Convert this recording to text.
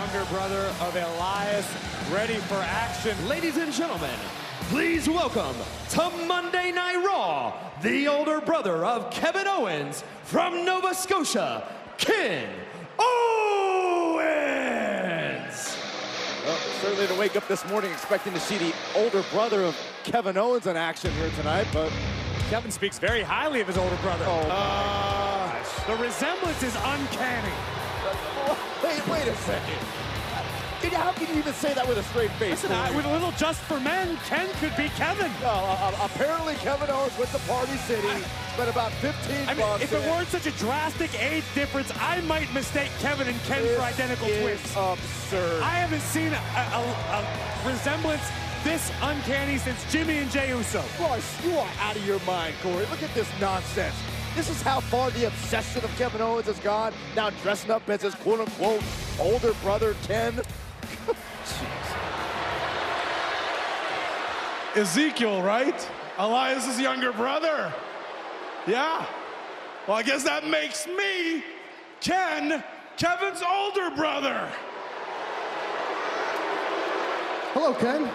younger brother of Elias, ready for action. Ladies and gentlemen, please welcome to Monday Night Raw, the older brother of Kevin Owens from Nova Scotia, Ken Owens. Well, certainly to wake up this morning expecting to see the older brother of Kevin Owens in action here tonight, but Kevin speaks very highly of his older brother. Oh, Uh, the resemblance is uncanny. wait, wait a second. Can you- How can you even say that with a straight face? Listen, I, with a little just for men, Ken could be Kevin. Uh, uh, apparently Kevin Owens went to Party City, spent about 15 I mean, if it in weren't such a drastic age difference, I might mistake Kevin and Ken This for identical is twins. absurd. I haven't seen a, a, a resemblance this uncanny since Jimmy and Jey Uso. Are, you are out of your mind, Corey. Look at this nonsense. This is how far the obsession of Kevin Owens has gone. Now dressing up as his quote-unquote older brother, Ken. Ezekiel, right? Elias' younger brother. Yeah. Well, I guess that makes me Ken, Kevin's older brother. Hello, Ken.